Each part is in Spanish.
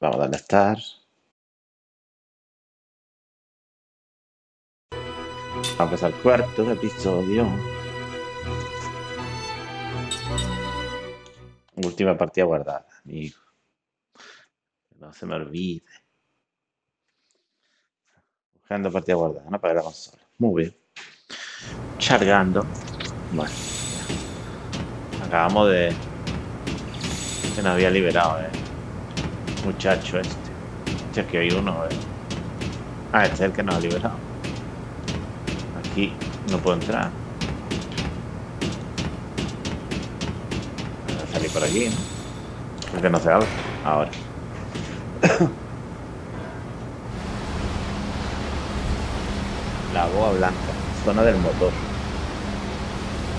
Vamos a darle a estar. Vamos a empezar el cuarto episodio. Última partida guardada, amigo. No se me olvide. Buscando partida guardada, no para la consola. Muy bien. Chargando. Bueno. Acabamos de... Que nos había liberado, eh. Muchacho este. Este es que hay uno, eh. Ah, este es el que nos ha liberado. Aquí no puedo entrar. Salir por aquí, ¿no? Porque no se abre. Ahora. La boa blanca. Zona del motor.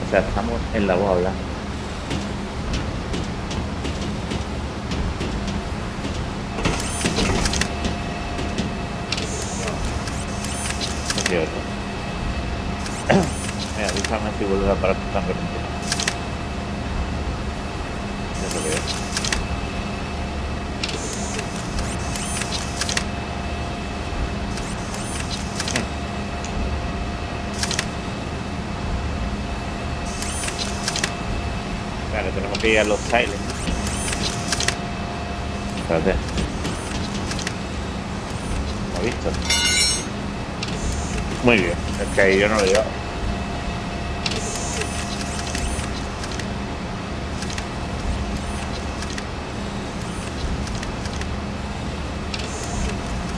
O sea, estamos en la boa blanca. Es. Mira, avísame si vuelve a parar tu sangre. Eso que es. Claro, tenemos que ir a los silent. Espérate. ¿Lo has visto? Muy bien, es que ahí yo no lo llevo.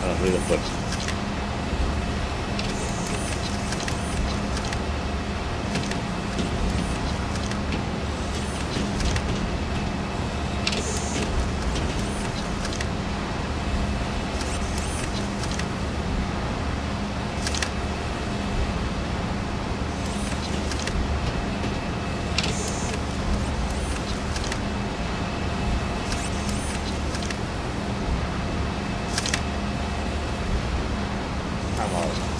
A los ruidos fuertes. Vamos a ver.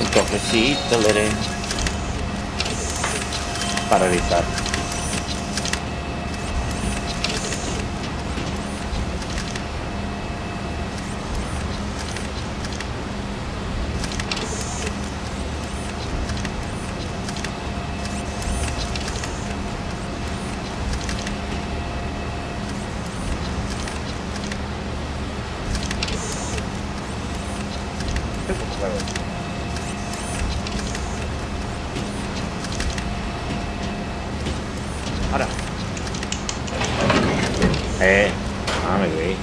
Un toquecito, veré. Paralizar. Ahora. Eh. Ah, me creí.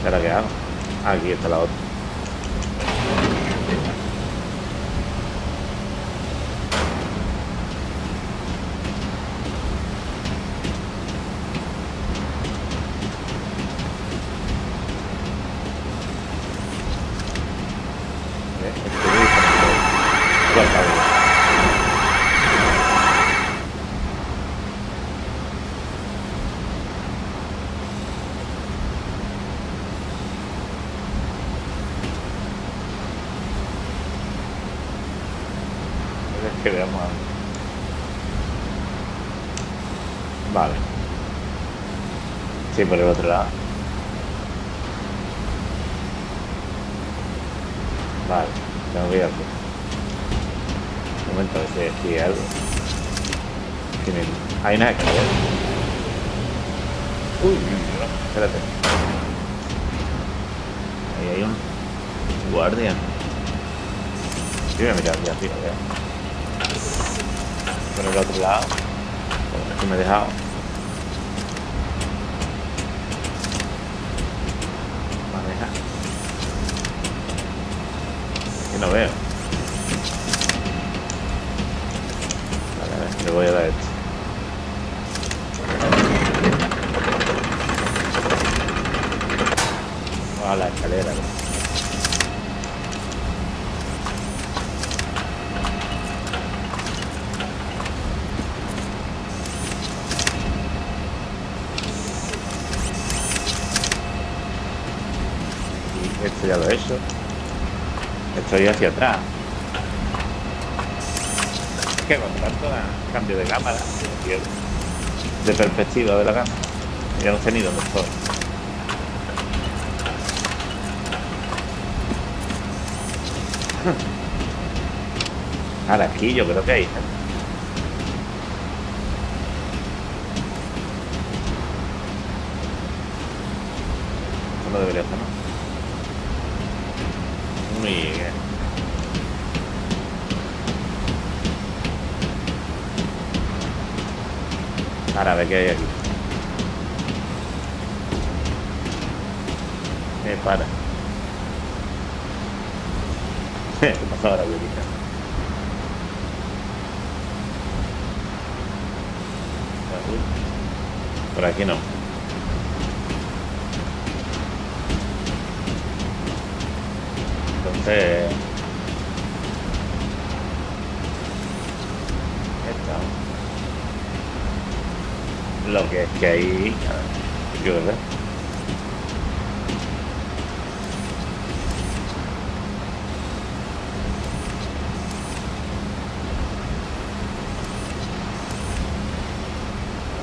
¿Y ¿Ahora qué hago? Aquí está la otra. Hacia atrás. Que con tanto cambio de cámara, de perspectiva de la cámara, ya no sé ni dónde estoy. Ahora aquí yo creo que hay.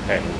Okay,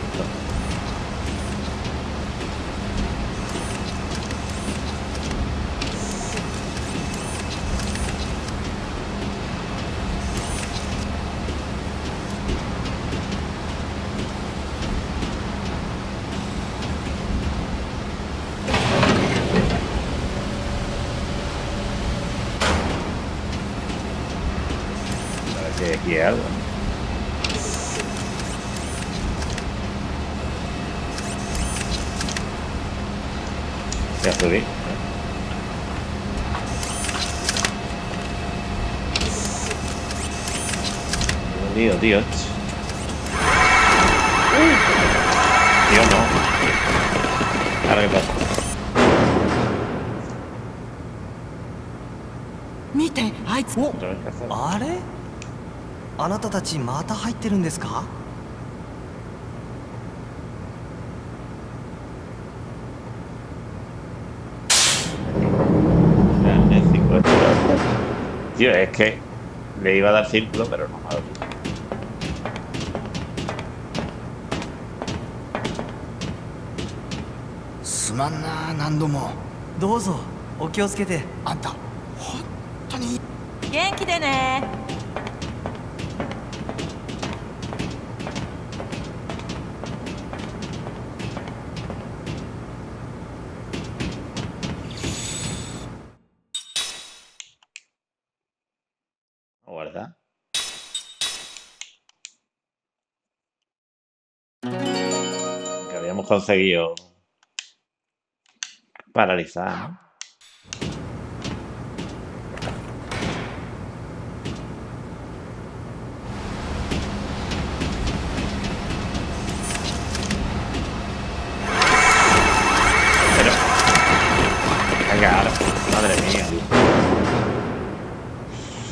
Tío, tío. Tío, no. Ahora qué pasa. 見てあいつお Otra vez que hacer. あれあなたたちまた入ってるんですか Magnético, esto era- Tío, es que le iba a dar círculo, pero no ランも。どうぞお気をつけて。あんた本当に元気でね。conseguido paralizar, ¿no? Pero... Venga, ahora. Madre mía,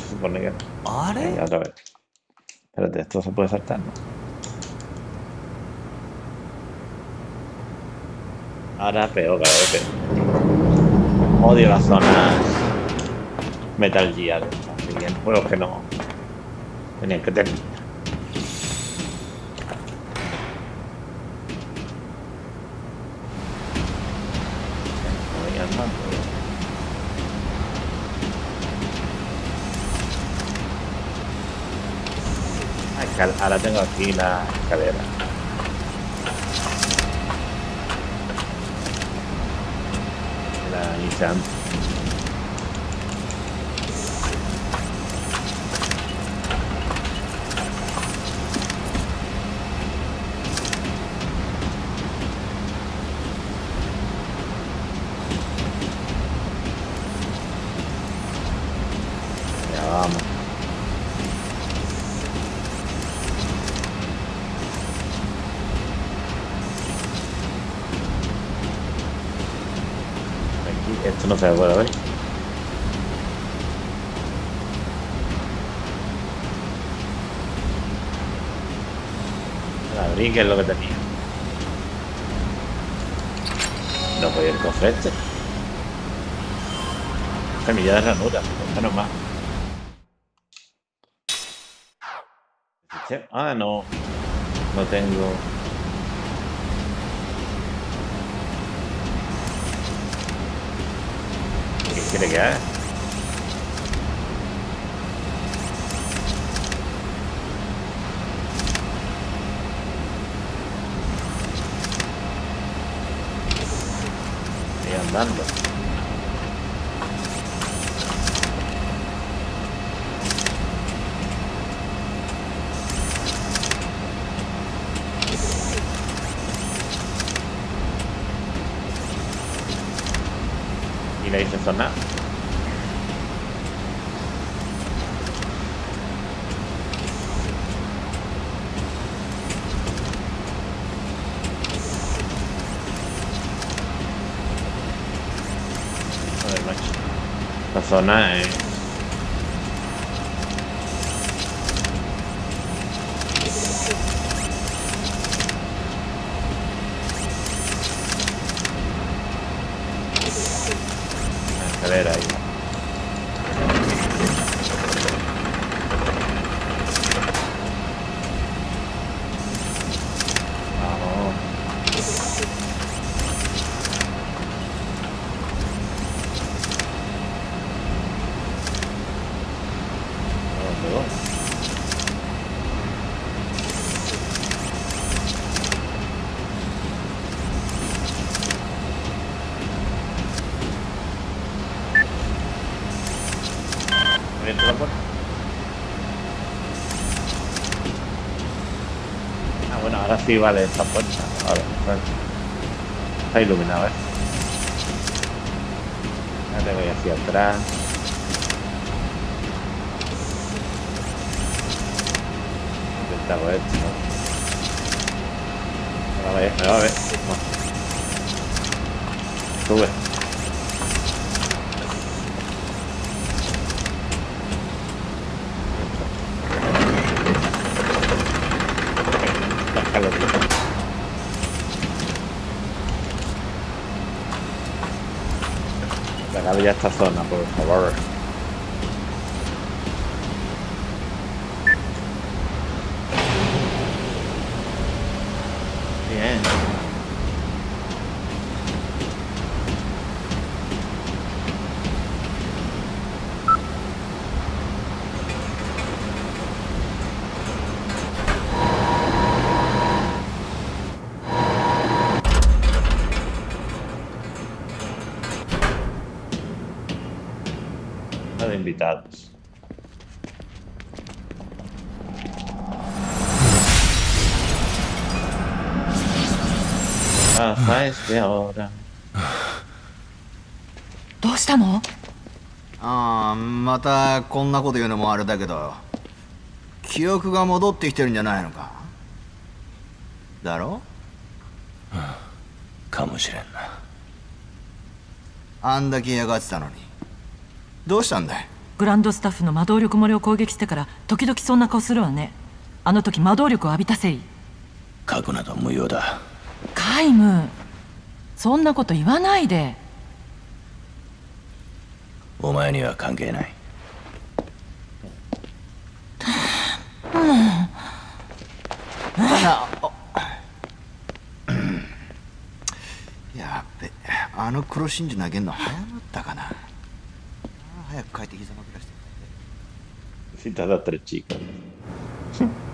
supone que... otra vez. Espérate, esto se puede saltar, ¿no? Ahora peor, cada. Odio las zonas Metal Gear. Así que juegos que no tenían que tener. Ah, Ahora tengo aquí la escalera. them. No se puede ver. Abrí, que es lo que tenía. No podía el cofre este. Semilla de ranura, menos más. Ah, no. No tengo. ¿Qué quiere que haga? Sigue andando. Y. so nice. Sí vale esta puerta. Ahora, vale. Está iluminado, ¿eh? Ahora voy hacia atrás. Intentamos esto, ¿no? Me va a ver, me va a ver. Sube. Hackathon. Ah, es de ahora. どうしたのああまたこんなこと言うのもあれだけど記憶が戻ってきてるんじゃないのかだろかもしれんなあんだけ嫌がってたのにどうしたんだいグランドスタッフの魔導力漏れを攻撃してから時々そんな顔するわね。あの時魔導力を浴びたせい。書くなど無用だ。カイムそんなこと言わないで。お前には関係ない。やっべ。あの黒真珠投げんの早まったかな。ああ早く帰って膝枕して Citas de tres chicas.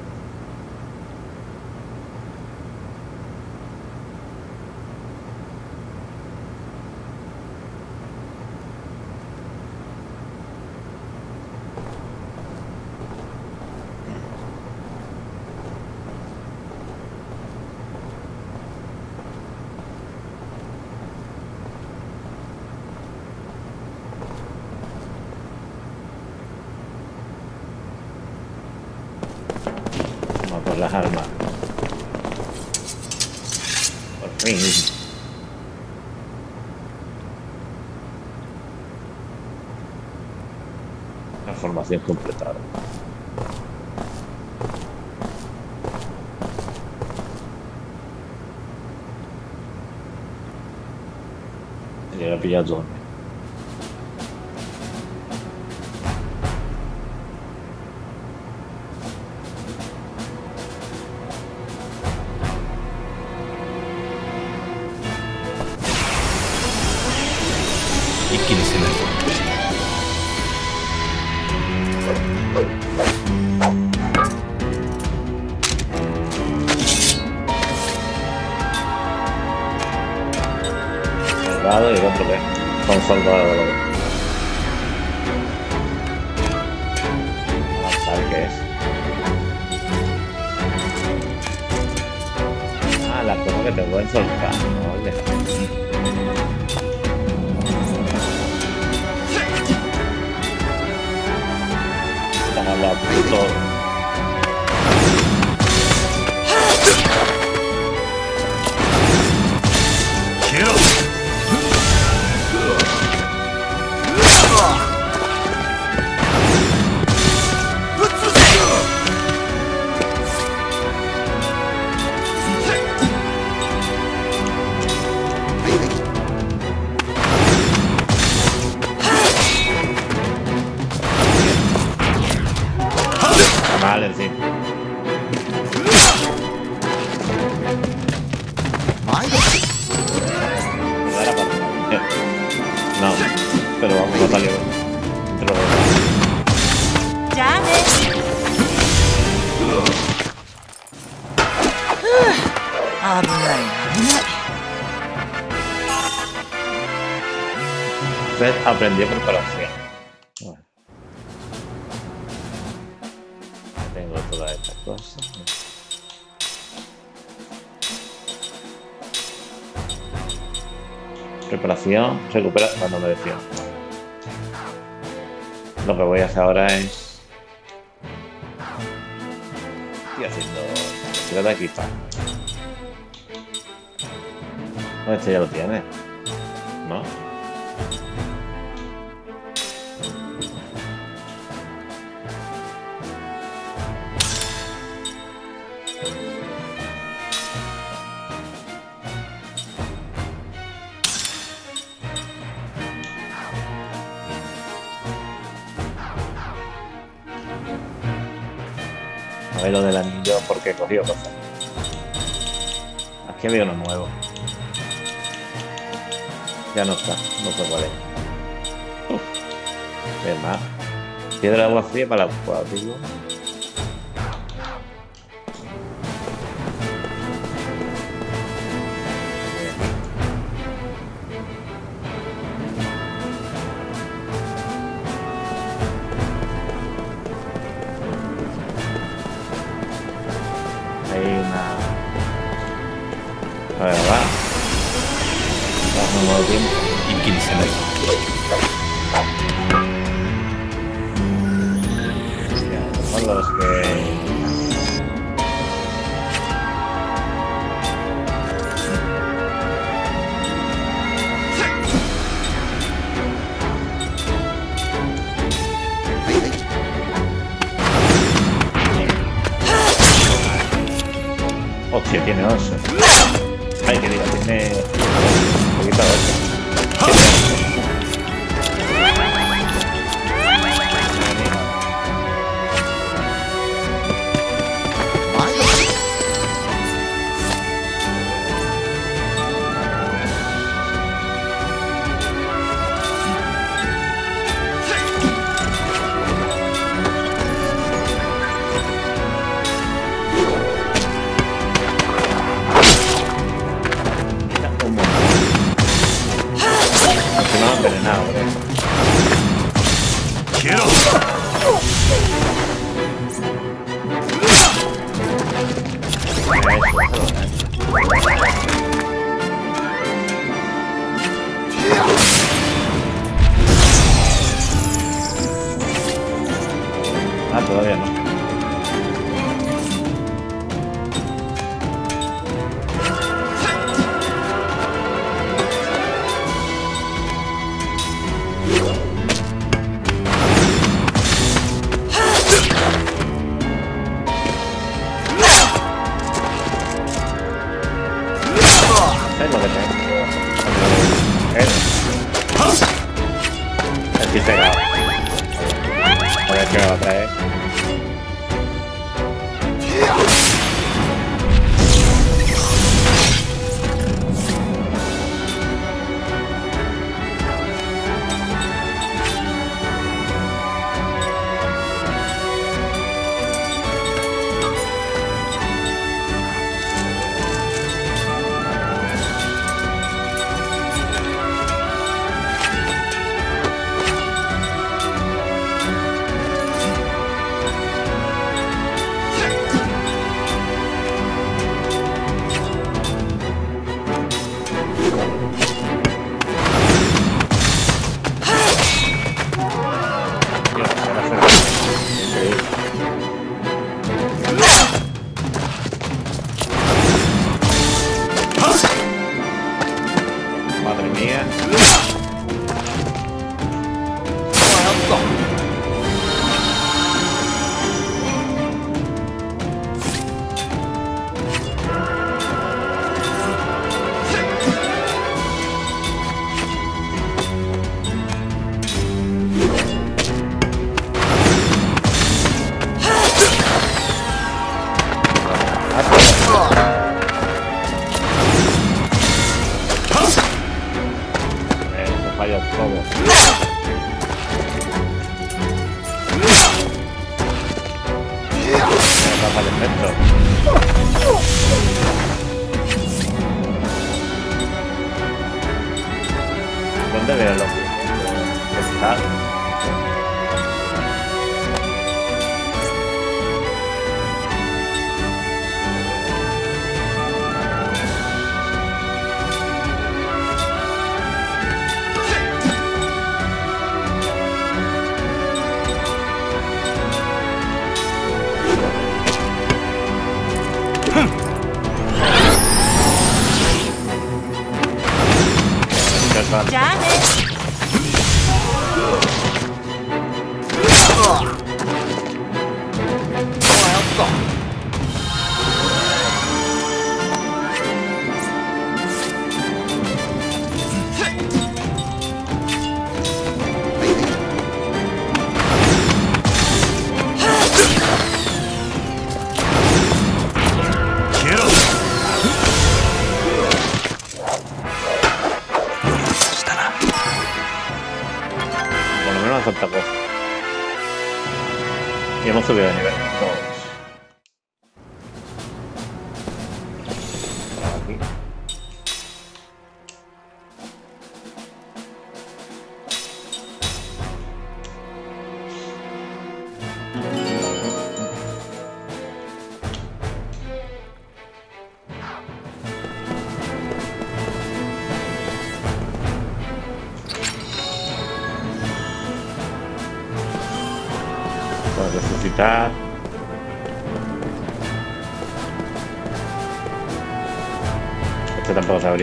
recuperar cuando ah, me decía. Lo que voy a hacer ahora es. Estoy haciendo. Tirada equipa. No, este ya lo tiene. cogido cosas. Aquí había uno nuevo. Ya no está, no sé cuál es. Uf, es. Piedra de agua fría para el acuático.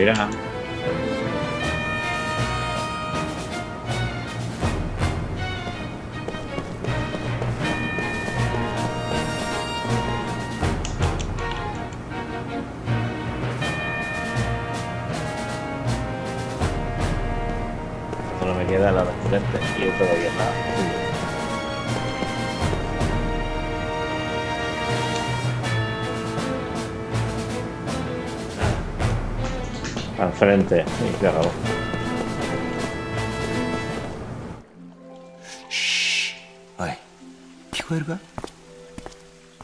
morirá. Al frente y se acabó. おい。聞こえるか？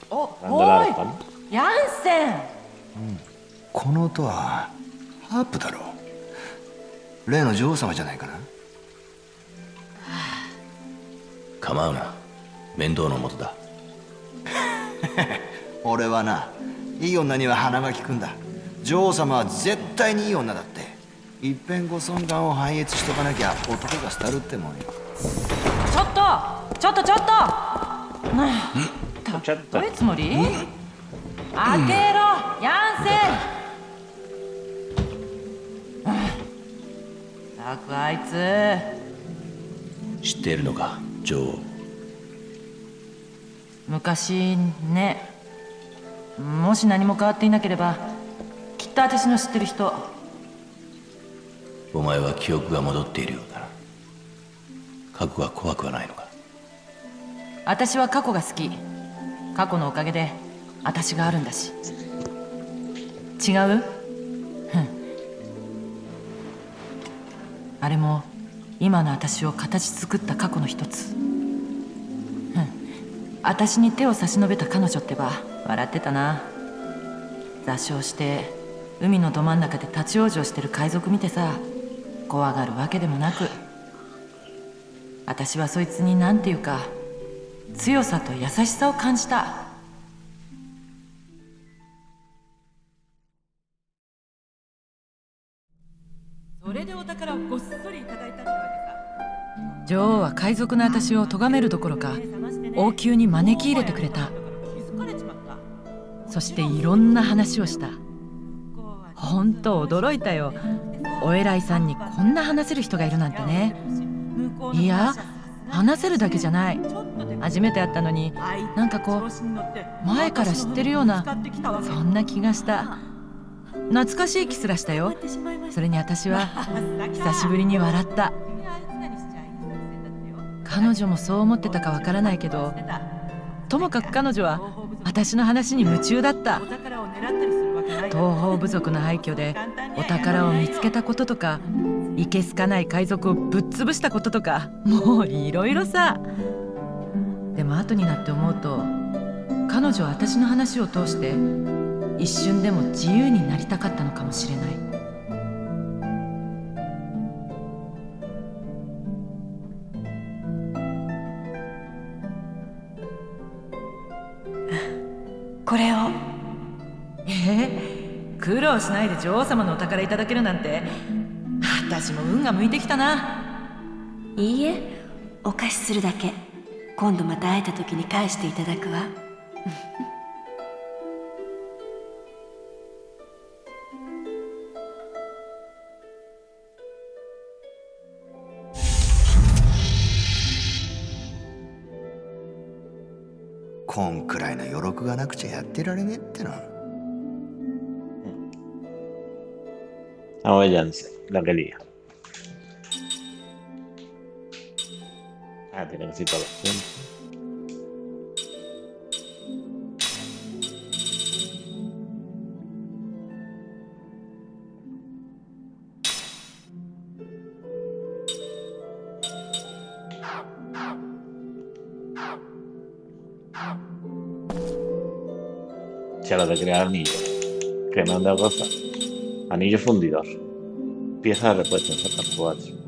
おなんだっヤンセン。この音はハープだろう。例の女王様じゃないかな。構うな。面倒のもとだ。俺はないい女には鼻が利くんだ。女王様は絶対にいい女だっていっぺんご尊顔を拝閲しとかなきゃ男が廃るってもんよ。ちょっとちょっとちょっと。なあたちょっと。どういうつもり？開けろヤンセン。ったくあいつ知っているのか女王昔ねもし何も変わっていなければきっと私の知ってる人お前は記憶が戻っているようだな過去が怖くはないのか？私は過去が好き。過去のおかげで私があるんだし。違う？あれも今の私を形作った過去の一つ。ふん。私に手を差し伸べた彼女ってば笑ってたな。座礁して海のど真ん中で立ち往生してる海賊見てさ。怖がるわけでもなく私はそいつに何ていうか強さと優しさを感じた。それでお宝をごっそりいただいたってわけさ。女王は海賊の私を咎めるどころか王宮に招き入れてくれた。そしていろんな話をした。本当驚いたよお偉いさんにこんな話せる人がいるなんてね。いや話せるだけじゃない。初めて会ったのになんかこう前から知ってるようなそんな気がした。懐かしい気すらしたよ。それに私は久しぶりに笑った。彼女もそう思ってたかわからないけどともかく彼女は私の話に夢中だった。東方部族の廃墟でお宝を見つけたこととかいけすかない海賊をぶっ潰したこととかもういろいろさ。でも後になって思うと彼女は私の話を通して一瞬でも自由になりたかったのかもしれない。これを。え？ー、苦労しないで女王様のお宝いただけるなんて。私も運が向いてきたな。いいえお貸しするだけ。今度また会えた時に返していただくわ。こんくらいの余力がなくちゃやってられねえっての A váyanse, la que lía. Ah, tiene todos juntos. Se lo de crear anillo. Que me han dado cosas. Anillo fundidor. Pieza de repuesto, sacar 4.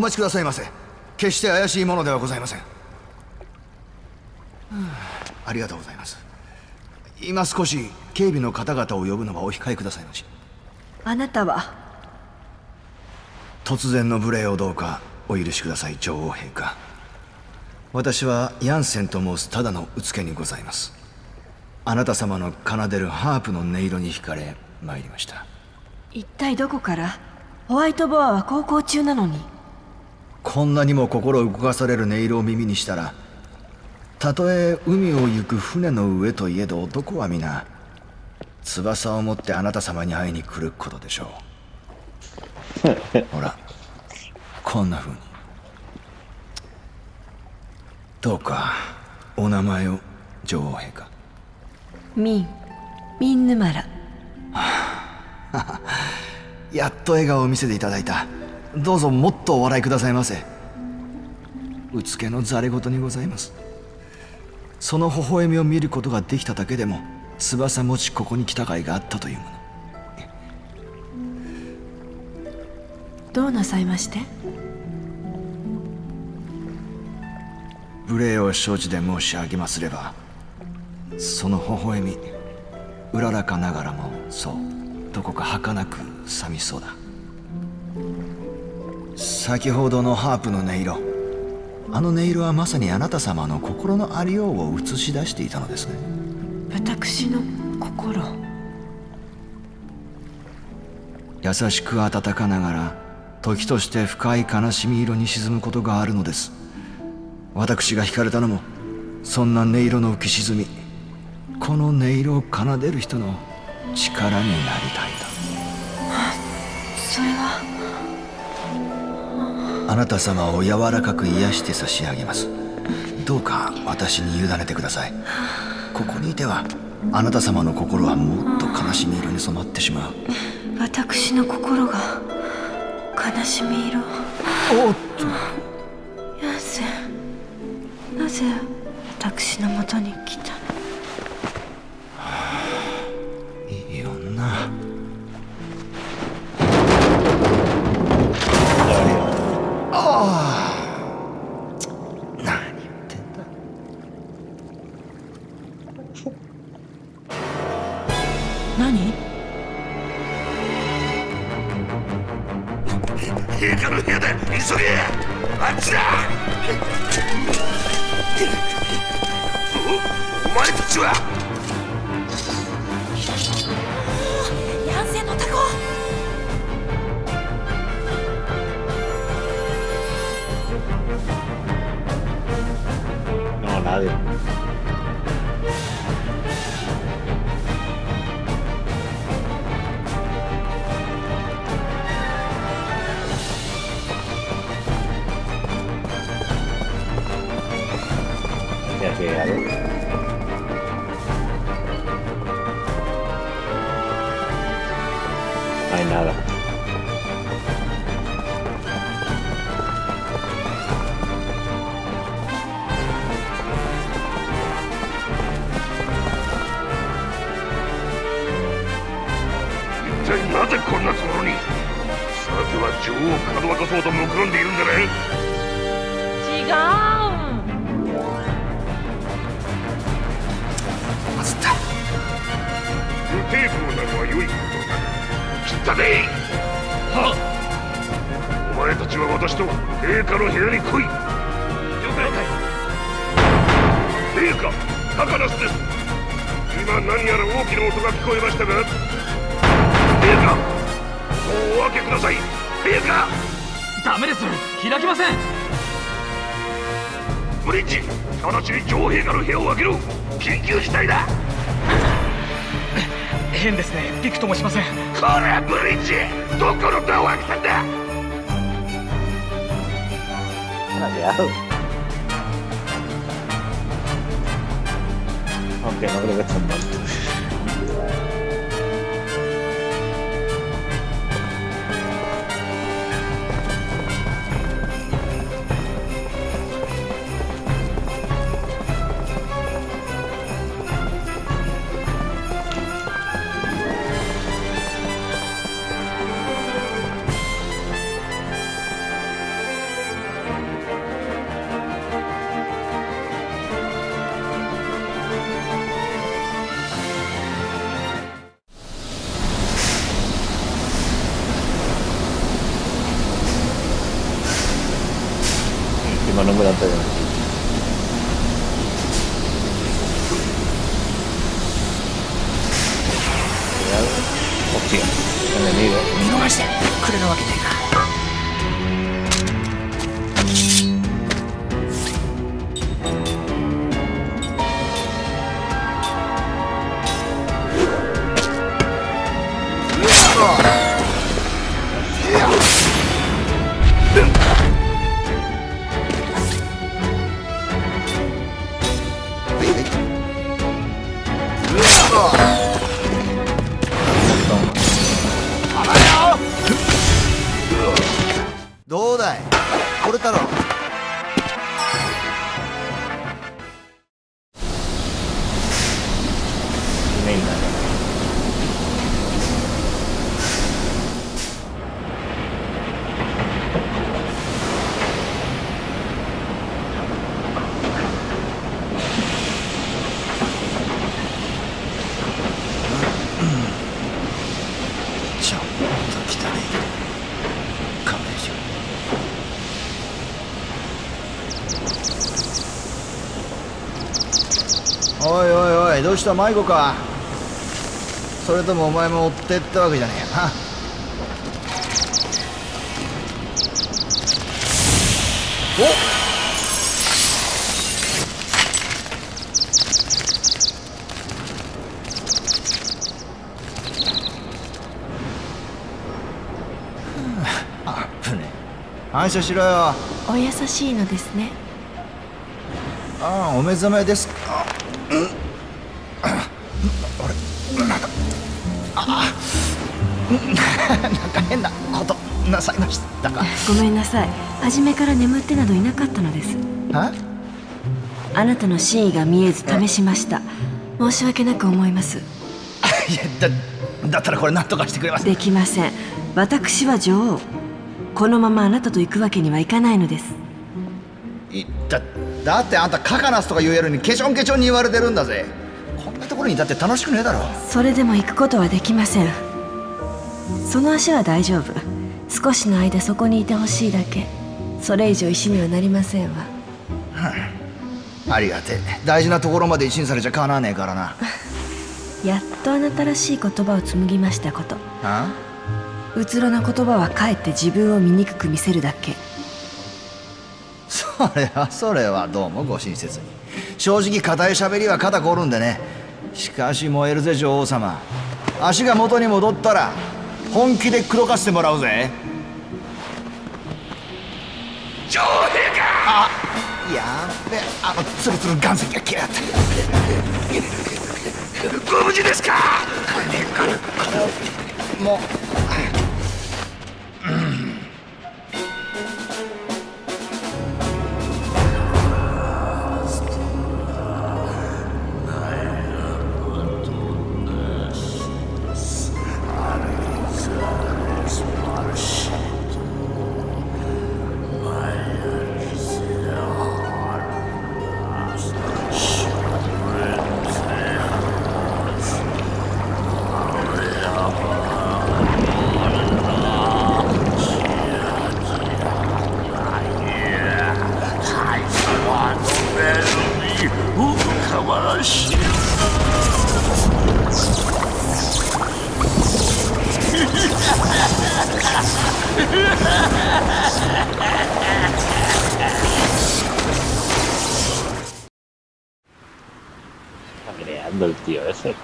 お待ちくださいませ。決して怪しいものではございません、はあ、ありがとうございます。今少し警備の方々を呼ぶのはお控えくださいまし。あなたは？突然の無礼をどうかお許しください女王陛下。私はヤンセンと申すただのうつけにございます。あなた様の奏でるハープの音色に惹かれ参りました。一体どこから？ホワイトボアは航行中なのにこんなにも心を動かされる音色を耳にしたらたとえ海を行く船の上といえど男は皆翼を持ってあなた様に会いに来ることでしょう。ほらこんな風に。どうかお名前を女王陛下。ミンミンヌマラやっと笑顔を見せていただいたどうぞもっとお笑いくださいませ。うつけのざれ言にございます。その微笑みを見ることができただけでも翼持ちここに来た甲斐があったというもの。どうなさいまして？無礼を承知で申し上げますればその微笑みうららかながらもそうどこか儚く寂しそうだ先ほどのハープの音色。あの音色はまさにあなた様の心のありようを映し出していたのですね。私の心。優しく温かながら時として深い悲しみ色に沈むことがあるのです。私が惹かれたのもそんな音色の浮き沈み。この音色を奏でる人の力になりたいそれはとあなた様を柔らかく癒して差し上げます。どうか私に委ねてください。ここにいてはあなた様の心はもっと悲しみ色に染まってしまう。私の心が悲しみ色。おっと。なぜなぜ私のもとに来た何言ってんだ。何部屋急げあっちだ。お前たちは吉田迷子か。それともお前も追ってったわけじゃねえなお あっぶね反射しろよ。お優しいのですね。ああお目覚めですごめんなさい。初めから眠ってなどいなかったのです。あなたの真意が見えず試しました。申し訳なく思います。いやだだったらこれ何とかしてくれます。できません。私は女王。このままあなたと行くわけにはいかないのです。いだだってあんたカカナスとか言えるにケチョンケチョンに言われてるんだぜ。こんなところにだって楽しくねえだろ。それでも行くことはできません。その足は大丈夫。少しの間そこにいてほしいだけ。それ以上石にはなりませんわ。ありがてえ。大事なところまで石にされちゃかなわねえからな。やっとあなたらしい言葉を紡ぎましたこと。あうつろな言葉はかえって自分を醜く見せるだけ。それはそれはどうもご親切に。正直硬い喋りは肩凝るんでね。しかし燃えるぜ女王様。足が元に戻ったら本気で黒かしてもらうぜ。女王陛下あやっべあのツルツル岩石が切れたご無事ですか！もう creando el tío ese?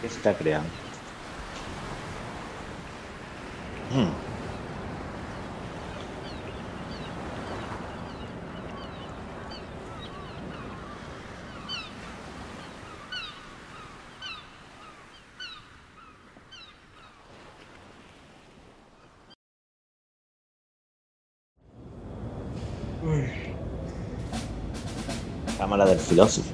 ¿Qué está creando? Hmm. philosophy.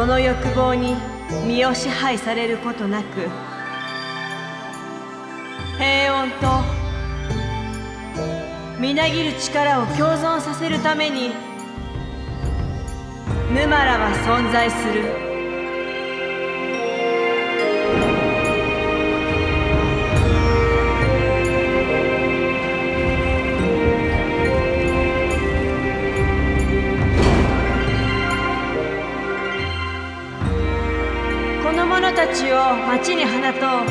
その欲望に身を支配されることなく平穏とみなぎる力を共存させるためにヌマラは存在する。たちを町に放とう。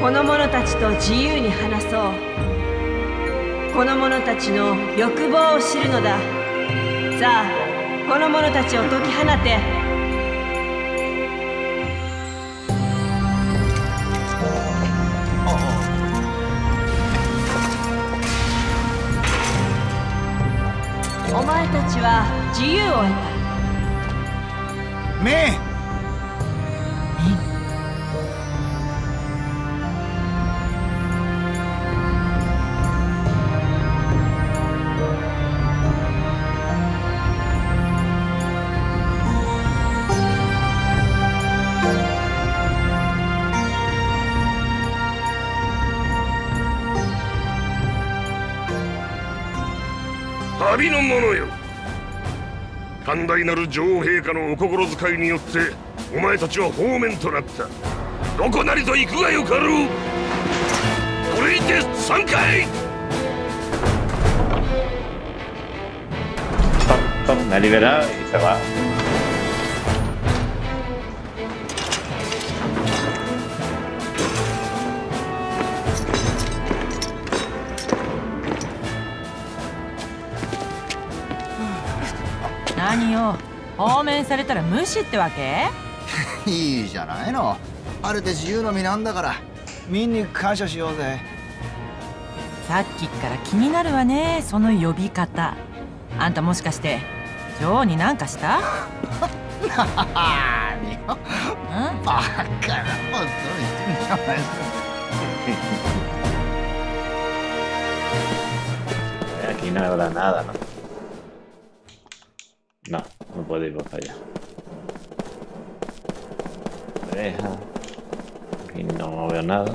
この者たちと自由に話そう。この者たちの欲望を知るのだ。さあこの者たちを解き放て。お前たちは自由を得た。メ寛大なる女王陛下のお心遣いによってお前たちは方面となった。どこなりと行くがよかろう。これにて3回。Pum, pum, me libera y se va. "放免されたら無視ってわけ？いいじゃないの。あれで自由の身なんだから。みんに感謝しようぜ。さっきから気になるわねその呼び方。あんたもしかして女王に何かした？あにバんカなこと言ってんじゃ ないですか Aquí no habrá nada, ¿no? No, puedo ir para allá. Aquí no veo nada.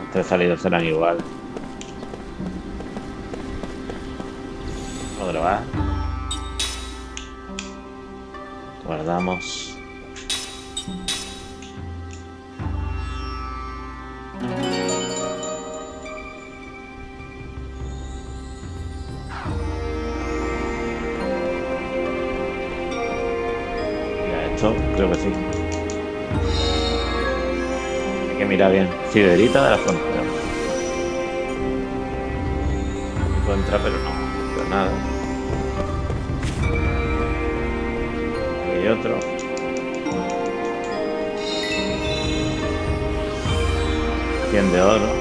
Los tres salidos serán iguales. ¿Dónde va? Guardamos. Creo que sí. Hay que mirar bien. Fiderita de la frontera. Puedo entrar, pero no. Pero nada. Hay otro. Cien de oro.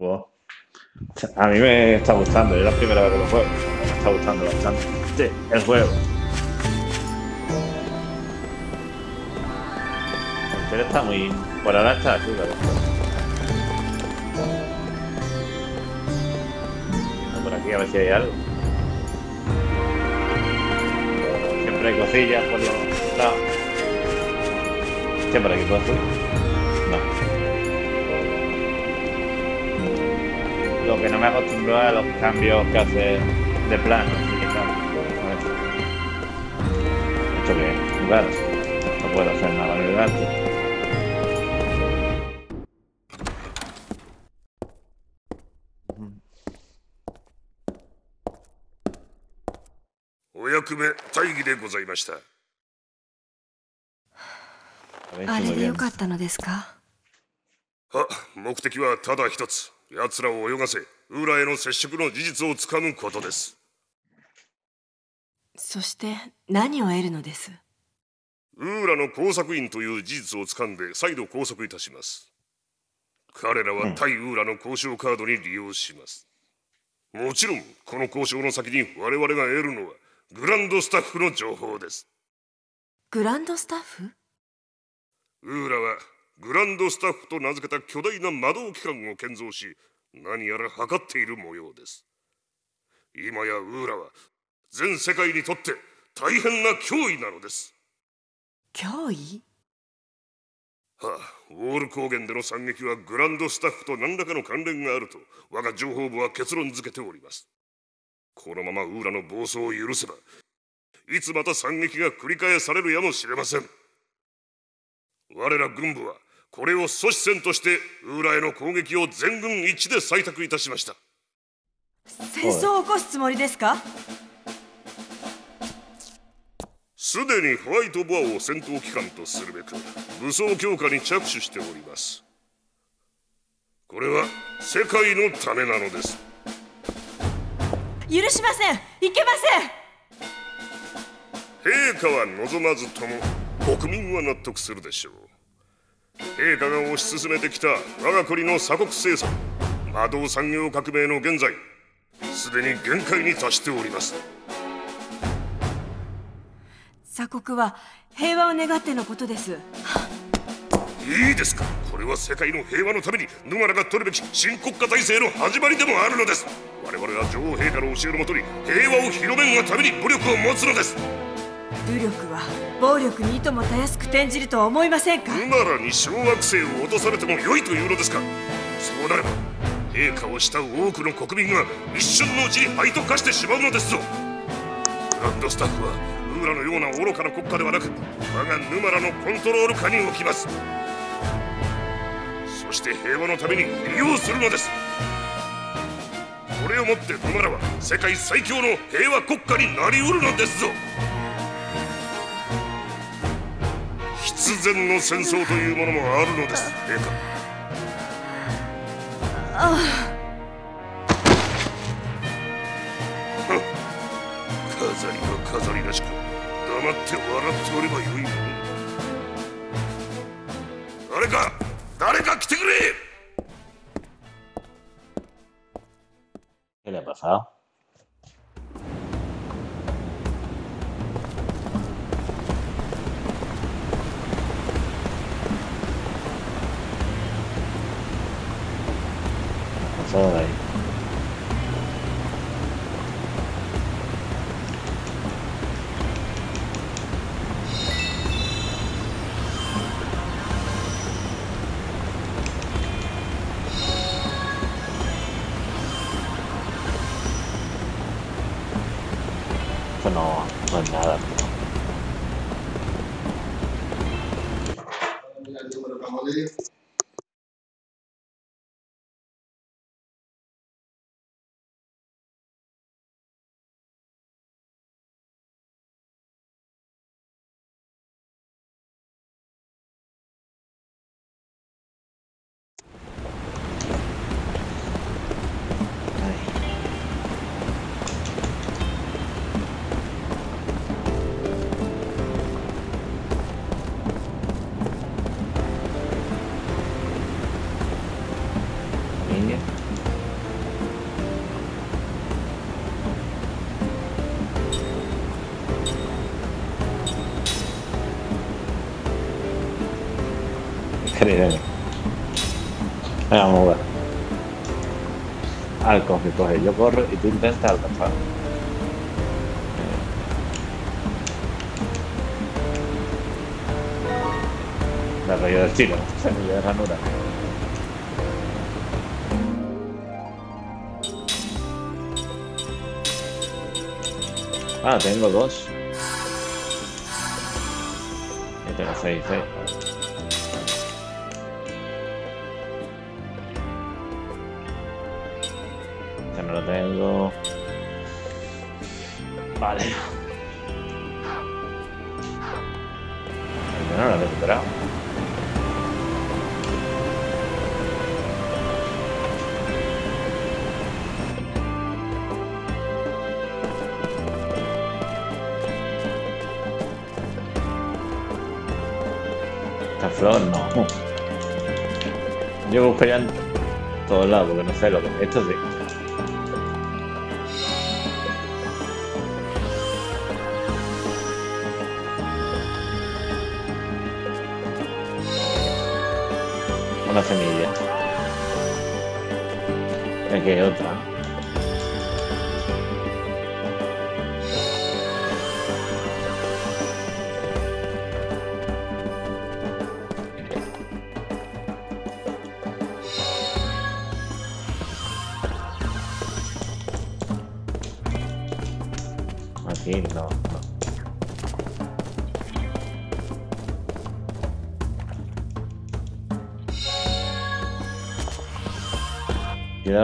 Wow. A mí me está gustando, es la primera vez que lo juego. Me está gustando bastante el juego. Trailer está muy. Por ahora está chulo. Por aquí a ver si hay algo. Siempre hay cosillas por los lados. ¿Qué por aquí puedo? Que no me acostumbro a los cambios que hace de plano. claro. Esto que es gato. No puedo hacer nada con el gato. Ujú. お役目大義でございましたあれでよかったのですかは目的はただ一つ奴らを泳がせウーラへの接触の事実をつかむことです。そして何を得るのです？ウーラの工作員という事実をつかんで再度拘束いたします。彼らは対ウーラの交渉カードに利用します。もちろんこの交渉の先に我々が得るのはグランドスタッフの情報です。グランドスタッフ？ウーラはグランドスタッフと名付けた巨大な魔導機関を建造し何やら測っている模様です。今やウーラは全世界にとって大変な脅威なのです。脅威？はあ、ウォール高原での惨劇はグランドスタッフと何らかの関連があると我が情報部は結論付けております。このままウーラの暴走を許せばいつまた惨劇が繰り返されるやもしれません。我ら軍部はこれを阻止せんとしてウーラへの攻撃を全軍一致で採択いたしました。戦争を起こすつもりですか？すでにホワイトボアを戦闘機関とするべく武装強化に着手しております。これは世界のためなのです。許しません！いけま陛下は望まずとも国民は納得するでしょう陛下が推し進めてきた我が国の鎖国政策魔導産業革命の現在すでに限界に達しております。鎖国は平和を願ってのことです。いいですか。これは世界の平和のためにヌマラが取るべき新国家体制の始まりでもあるのです。我々は女王陛下の教えのもとに平和を広めんがために武力を持つのです。武力は暴力にいともたやすく転じるとは思いませんか？ヌマラに小惑星を落とされても良いというのですか？そうなれば陛下を慕う多くの国民が一瞬のうちに灰と化してしまうのですぞ。グランドスタッフはウーラのような愚かな国家ではなく我がヌマラのコントロール下に置きます。そして平和のために利用するのです。これをもってヌマラは世界最強の平和国家になりうるのですぞ。必然の戦争というものもあるのです。陛下あ。飾りは飾りらしく黙って笑っておればよいもの誰か誰か来てくれ。¿Qué le ha pasado? fine. Vamos a ver. Al coge, coge. Yo corro y tú intentas alcanzar. La raya del chino, semilla de ranura. Ah, tengo dos. Yo tengo seis, seis. no lo tengo. Vale. No lo he recuperado. Esta flor no. Uh. Yo buscaría en todos lados, porque no sé lo que... Esto sí. Hay otra.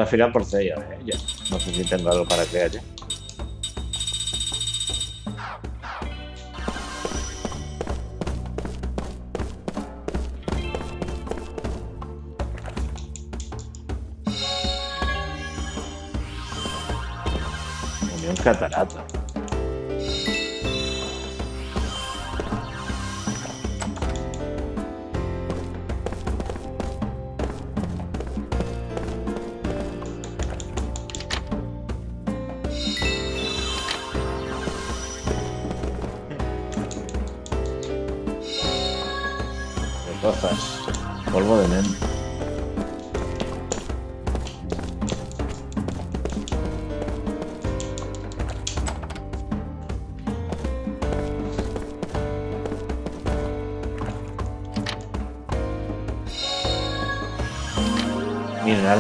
La fila por 6 a ver, ya. No sé si tengo algo para crear ya. Unión catarata.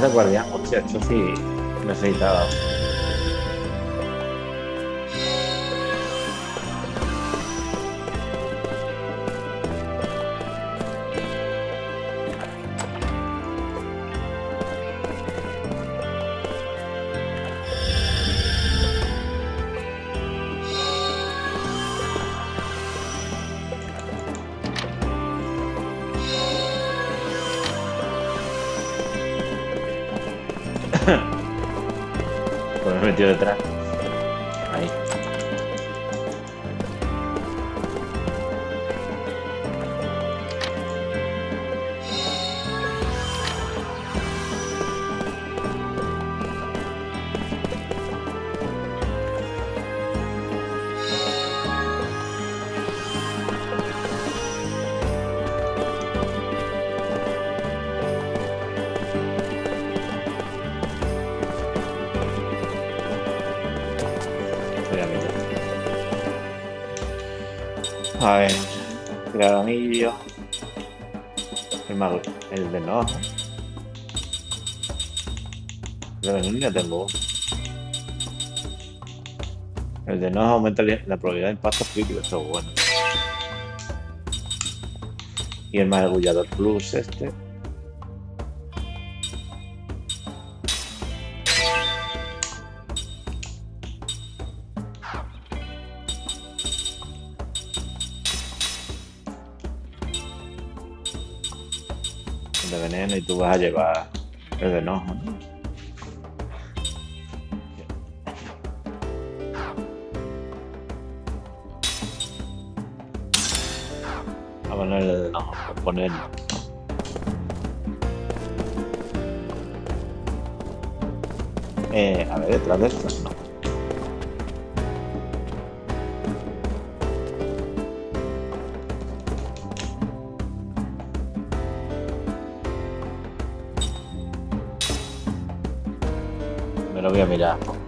Guardián, esto sí necesitaba. A ver, crear anillo. El, mago, el de no. De no ya tengo. El de no aumenta la probabilidad de impacto crítico, eso es bueno. Y el magullador plus este. Tú vas a llevar el enojo, ¿no? A poner el enojo, por ponerlo. Eh, a ver, detrás de esto, no.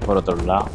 Por otro lado.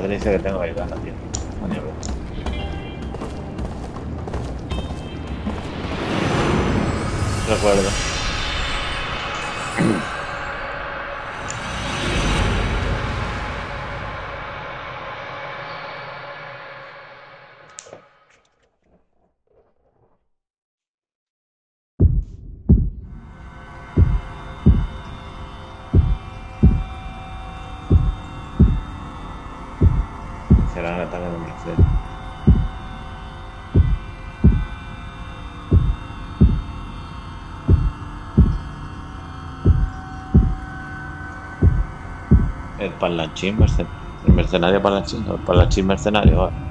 Madre dice que tengo que ayudar a la ve. Recuerdo. Será un ataque de mercedes. El parlanchín mercenario. Mercenario El parlanchín mercenario. vale.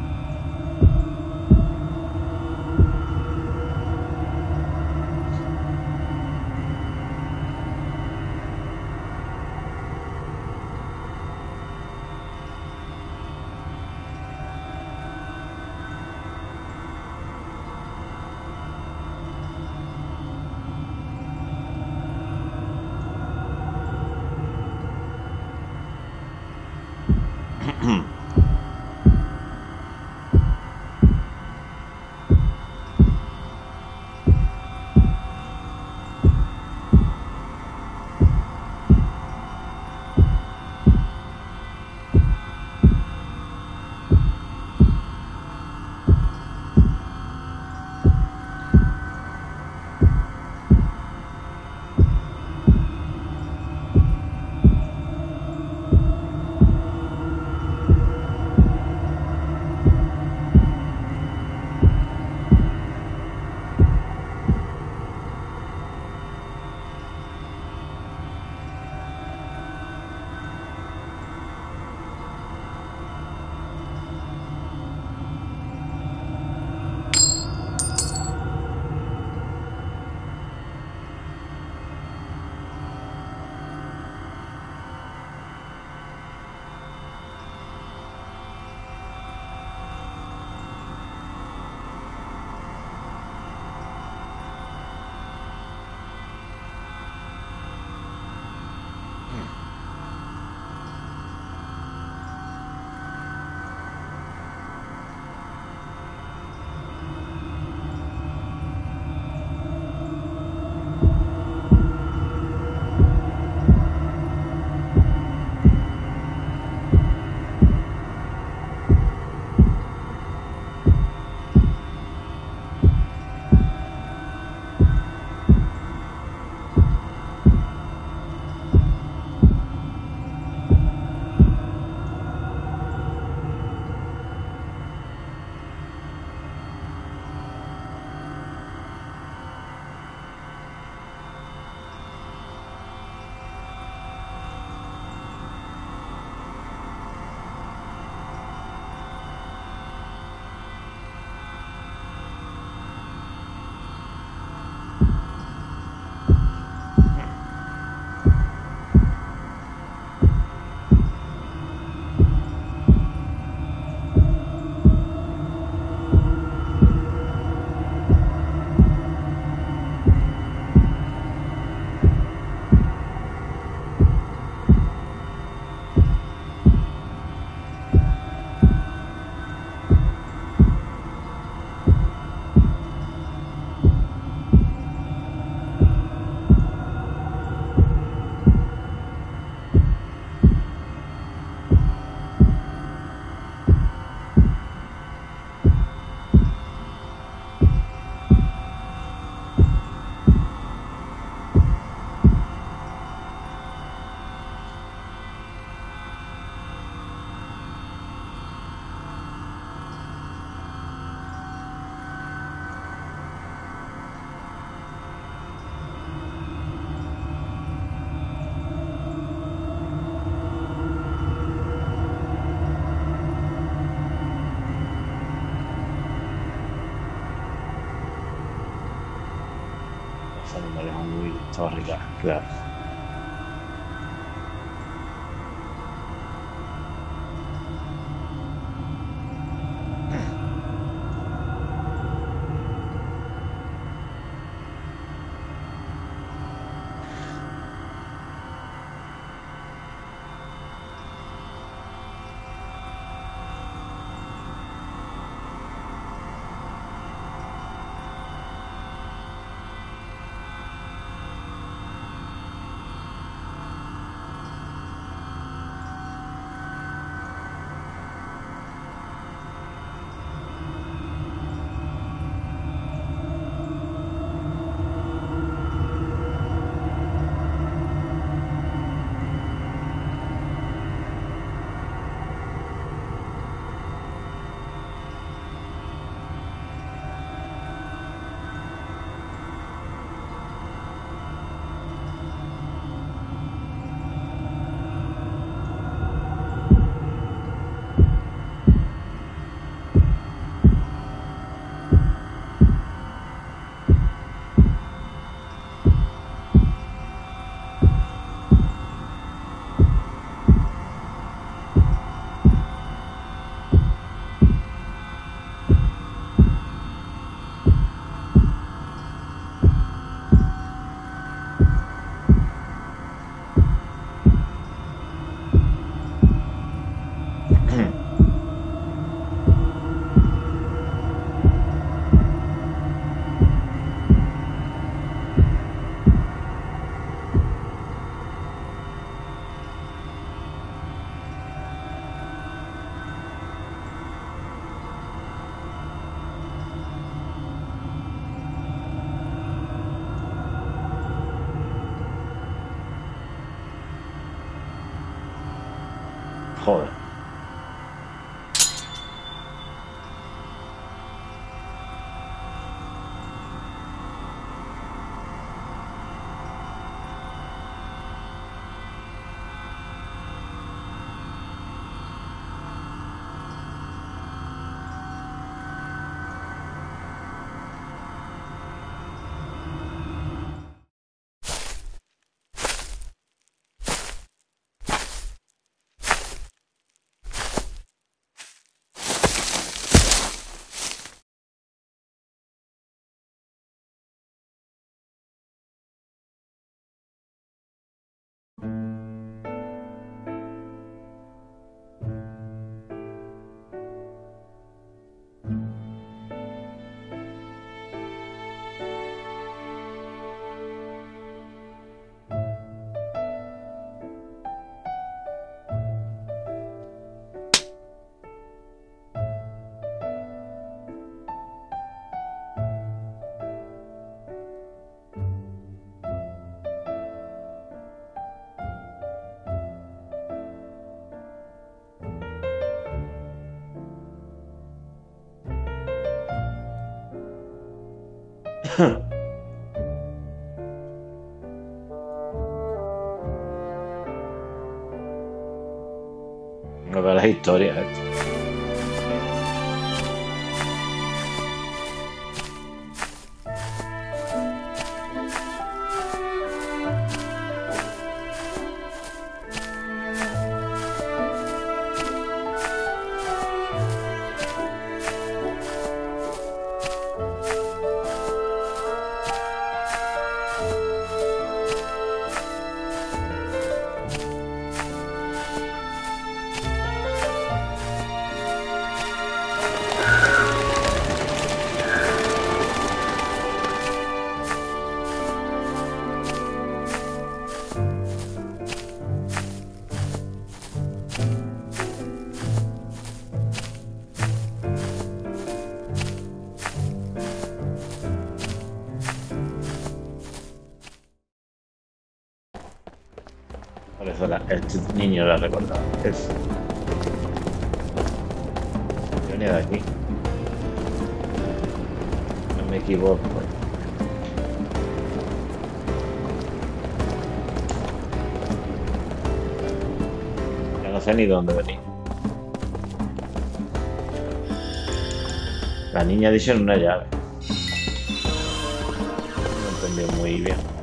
sorry. ما بلاهي الطريقة دي niño lo ha recordado. Es... Yo venía de aquí. No me equivoco. Ya no sé ni dónde venía. La niña dice en una llave. No entendí muy bien.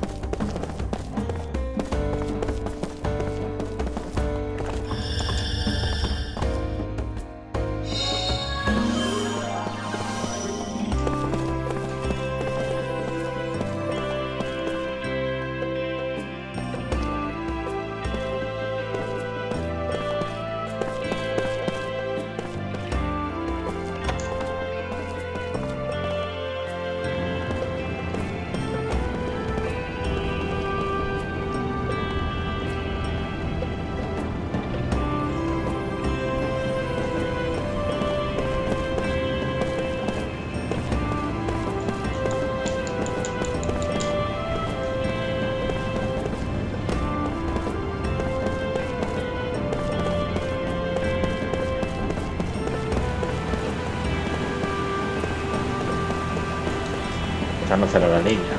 Será la niña.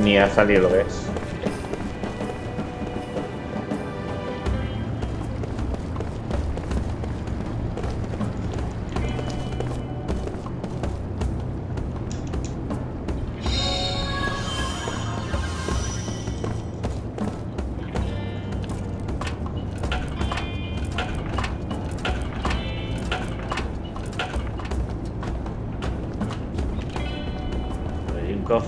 Ni ha salido, ¿ves?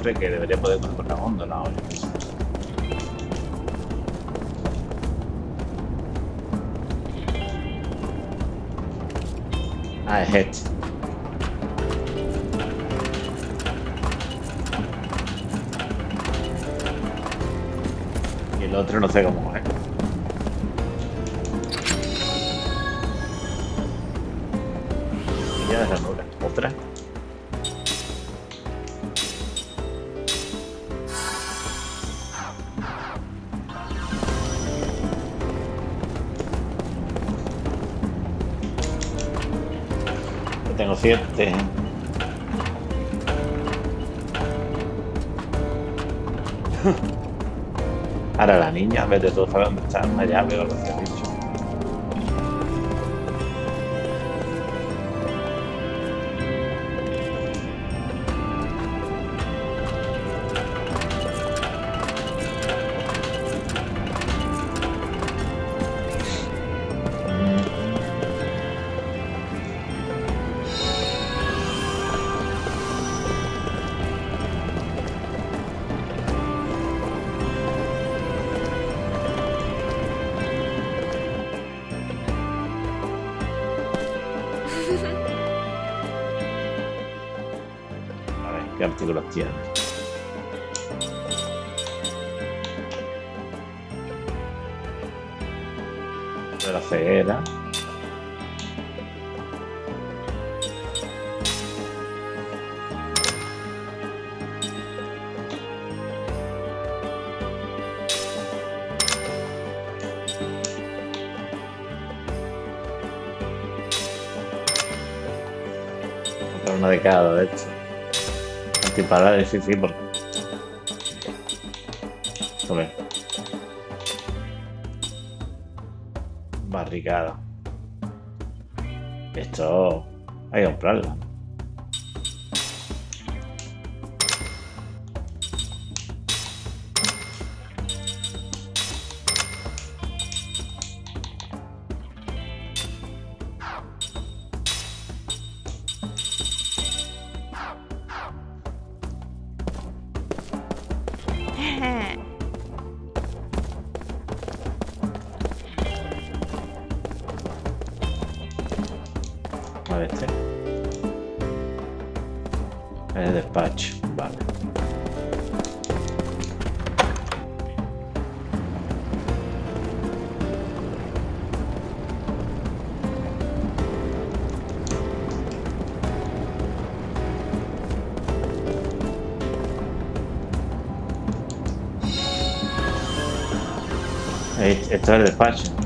Que debería poder con la góndola. Ah, es este. Y el otro no sé cómo siete. Ahora la niña, de todo saber dónde está una llave o algo así, ha dicho. A ver, ¿qué artículos tiene? De la ceguera. Otra una de cada, de hecho. Antiparálisis, sí, porque. Joder. Barricada. Esto. Hay que comprarla. Eh, Esto es el despacho.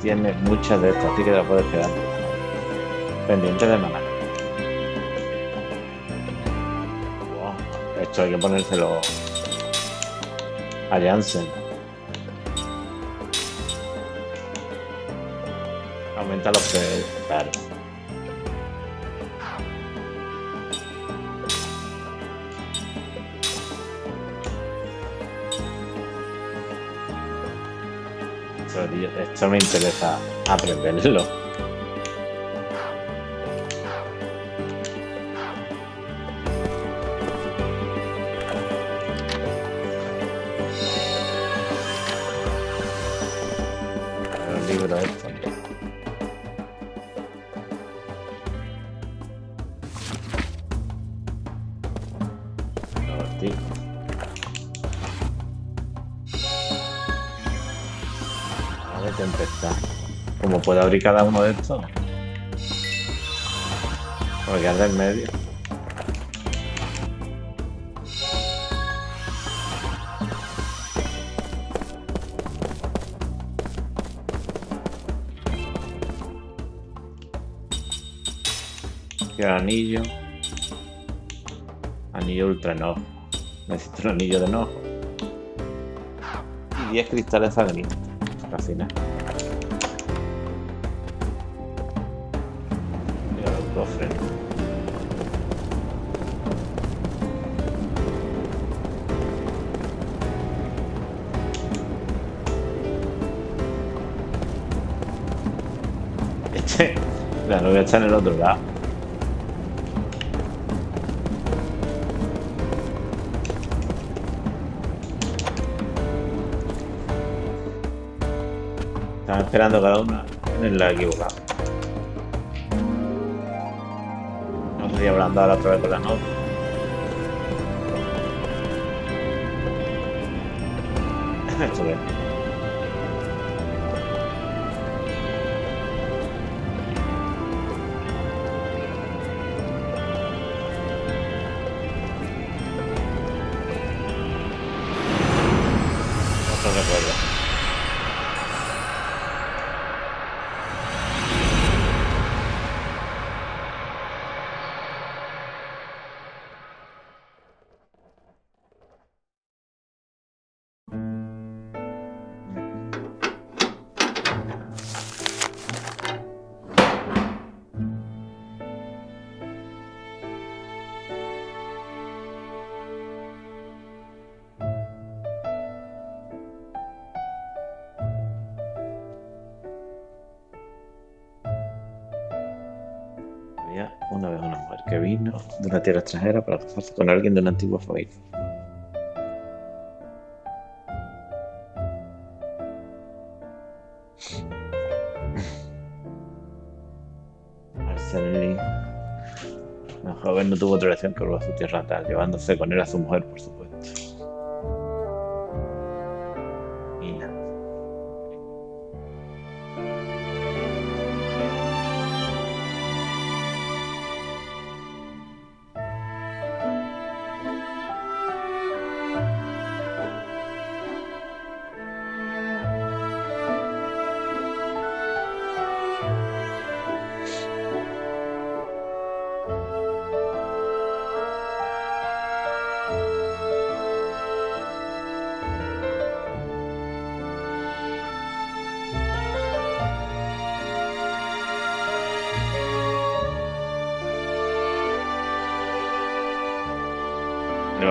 Tiene muchas de estas, así que la puedes quedar. Pendiente de maná. Esto hay que ponérselo a Jansen. Aumenta los. Claro. Esto me interesa aprenderlo. Tempestad. Como puedo abrir cada uno de estos. Porque anda en medio. Quiero anillo. Anillo ultra enojo. Necesito un anillo de enojo. Y 10 cristales sangrientos. Casi nada. La novia está en el otro lado. Están esperando cada una en el lado equivocado. No sé si habrán dado la otra vez con la nota. Esto qué. De una tierra extranjera para casarse con alguien de una antigua familia. Arsene la joven no tuvo otra elección que volver a su tierra natal, llevándose con él a su mujer, por supuesto.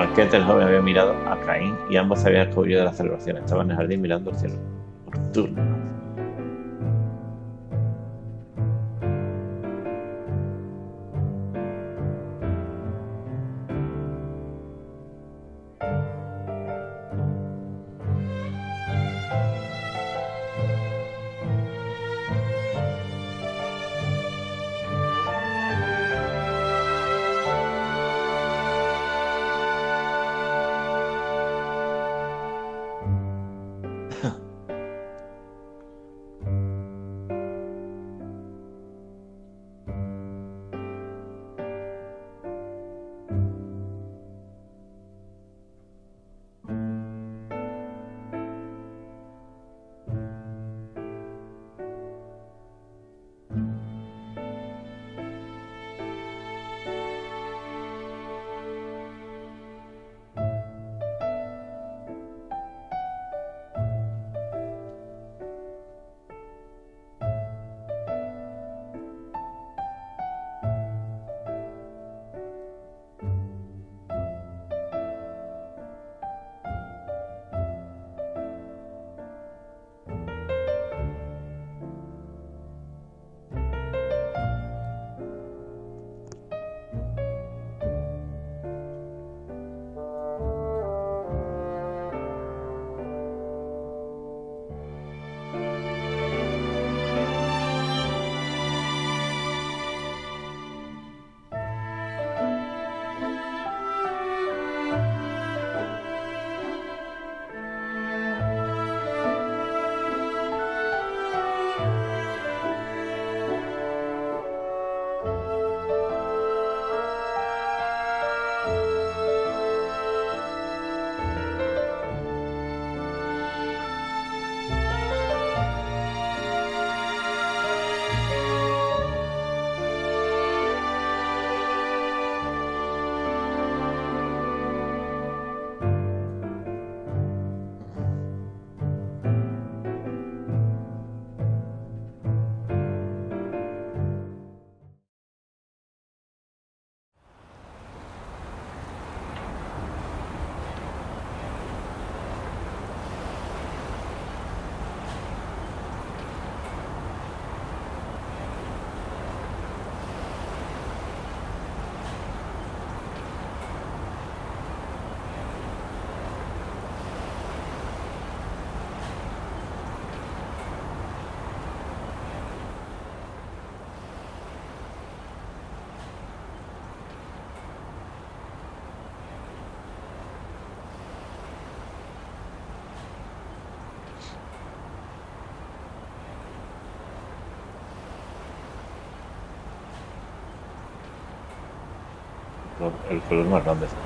Banquete el joven había mirado a Caín y ambos se habían escogido de la celebración. Estaban en el jardín mirando el cielo nocturno. El color marrón de esta.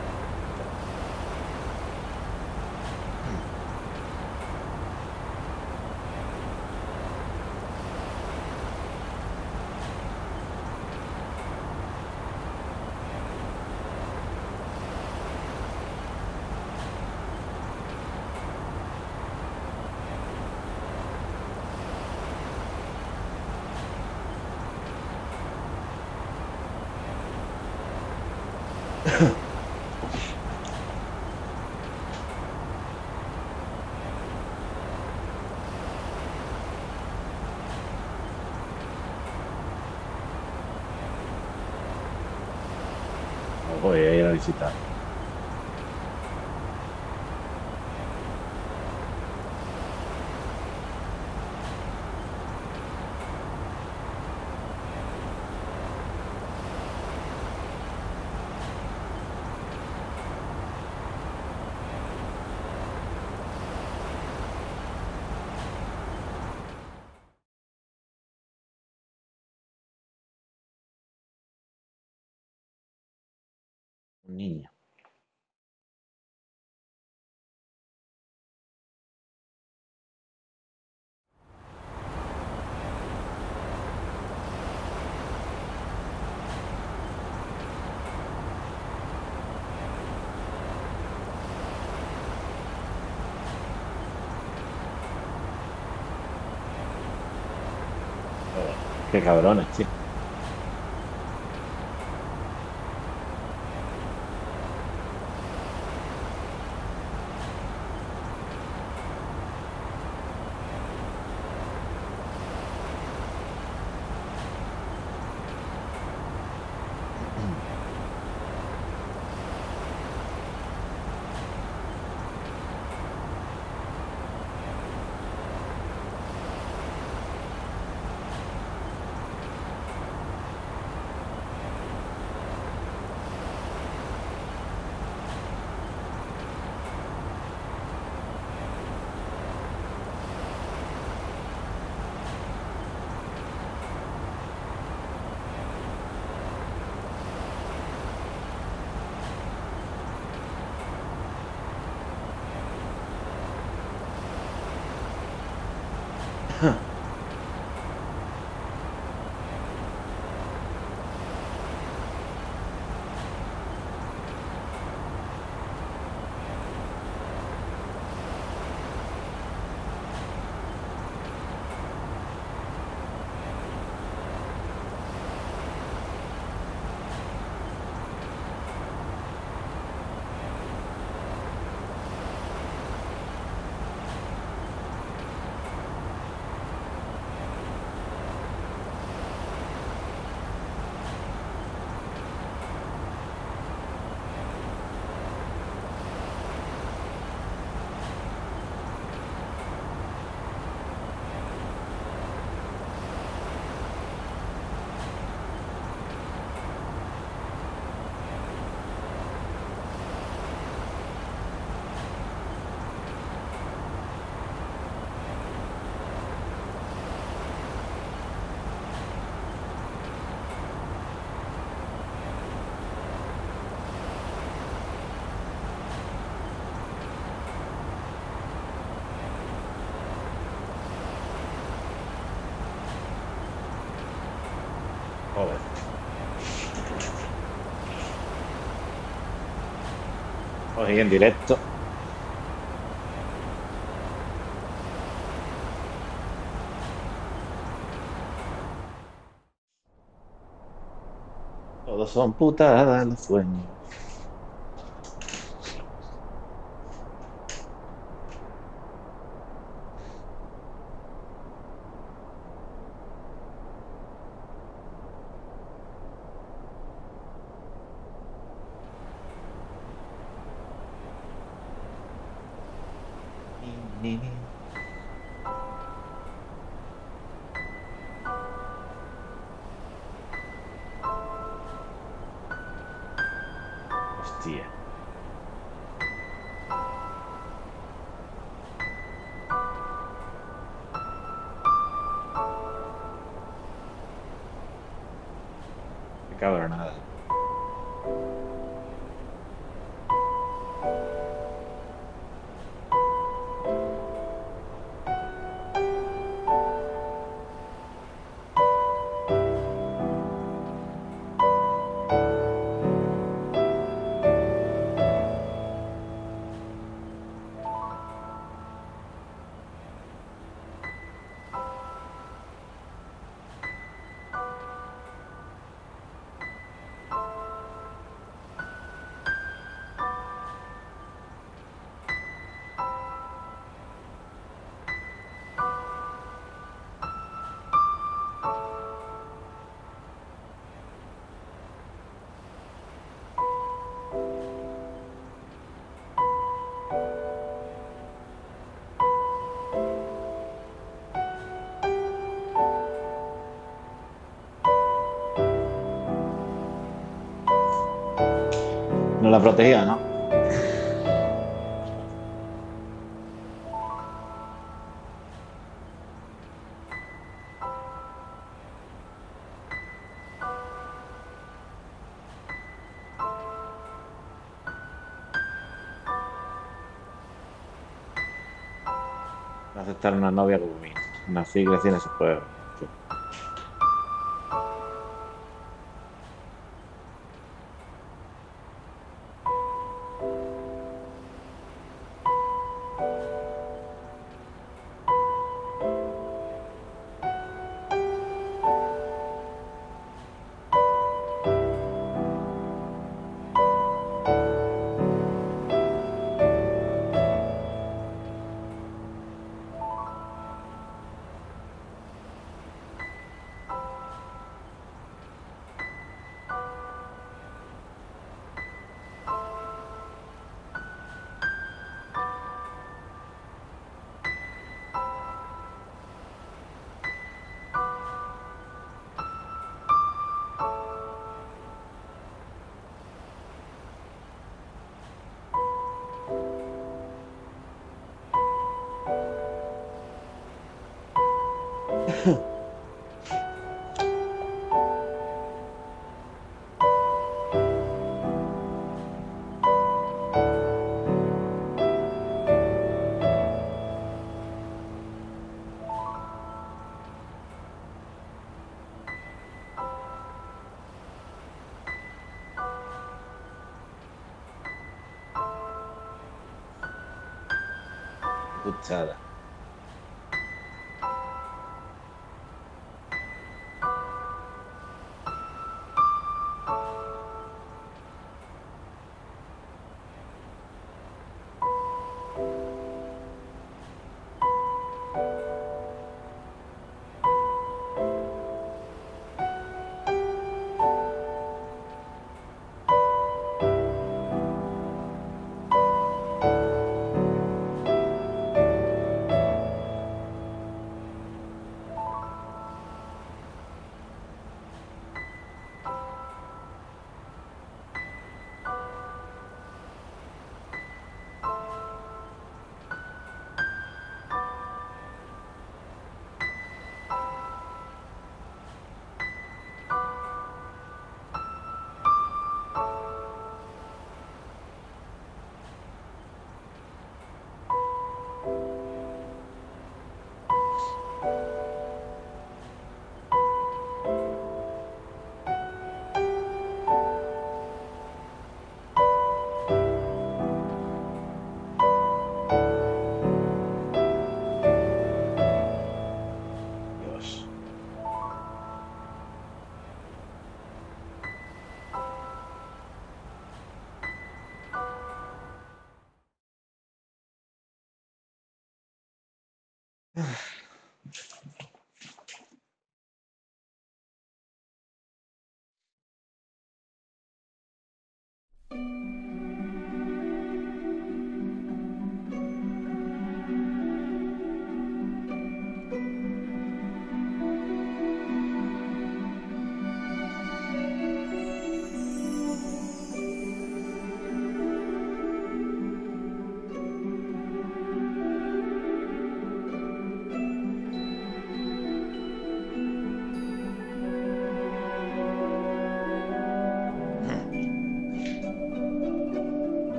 publicitário. A ir a visitar. Un niño. Joder, Qué cabrones, tío. Hoy en directo. Todos son putadas los sueños. La protegía, ¿no? Aceptar una novia como mí. Nací y crecí en ese pueblo. putada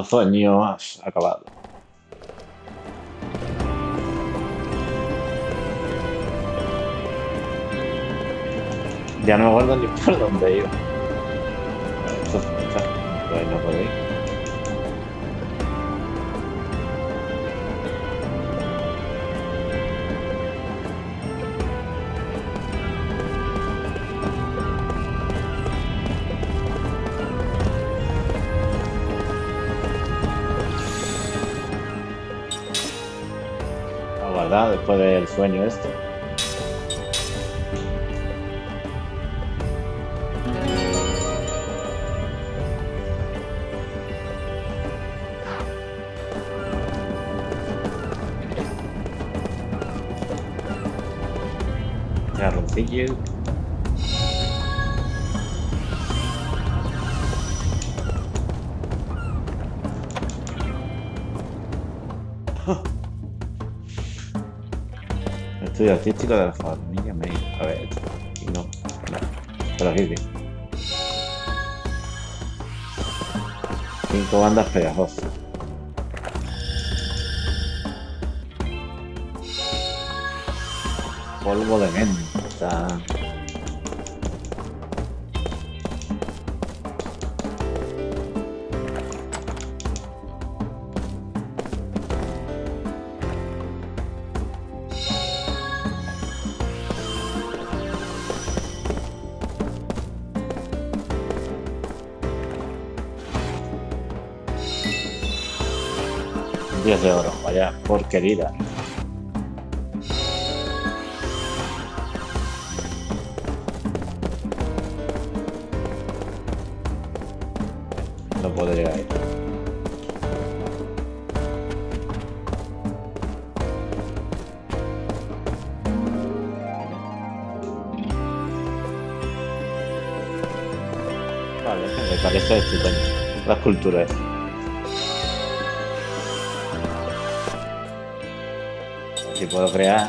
Otro sueño más acabado. Ya no me acuerdo ni por dónde iba. Del sueño este. Garroncillo. Estudio artístico de la familia May. A ver, esto. Aquí no. Pero aquí sí. Cinco bandas pegajosas. Polvo de menta. Vaya porquería. No puedo llegar ahí. Vale, me parece estupendo. La escultura esa. Puedo crear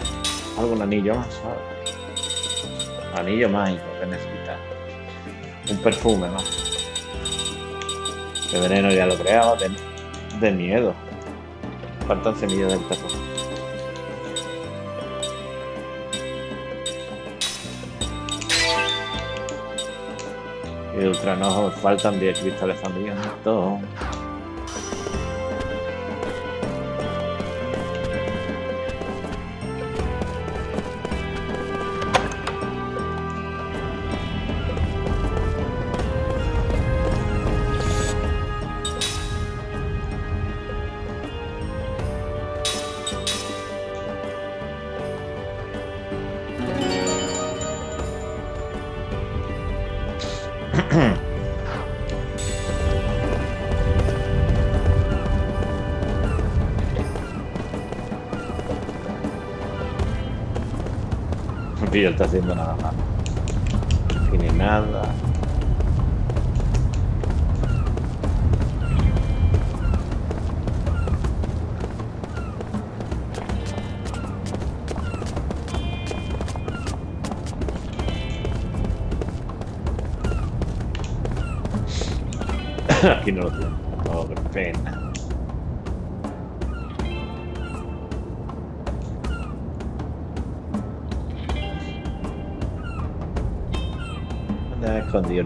algún anillo más, ¿sabes? Anillo mágico que necesita. Un perfume más. De veneno ya lo he creado, de, de miedo. Faltan semillas del terror. Y de ultranojo faltan 10 cristales. El está haciendo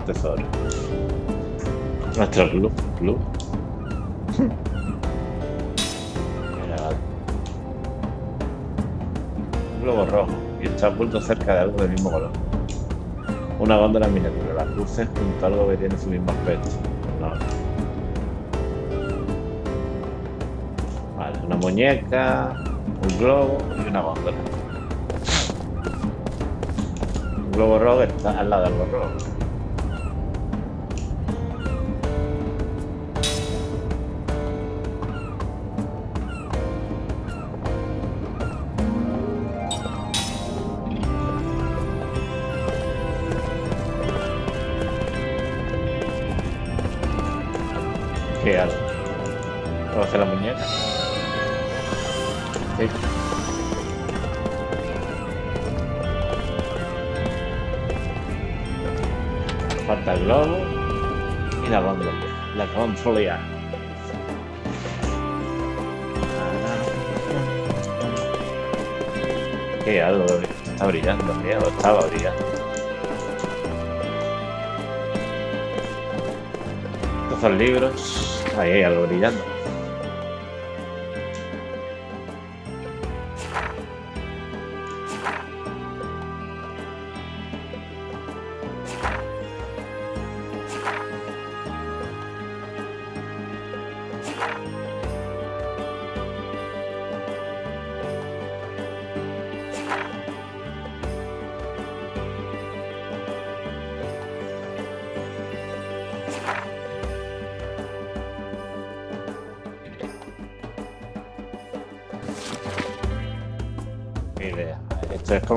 tesoro? Nuestro club. club. Un globo rojo y está oculto cerca de algo del mismo color. Una góndola miniatura, las luces junto a algo que tiene su mismo aspecto. Vale, una muñeca, un globo y una góndola. globo rojo está al lado del globo rojo.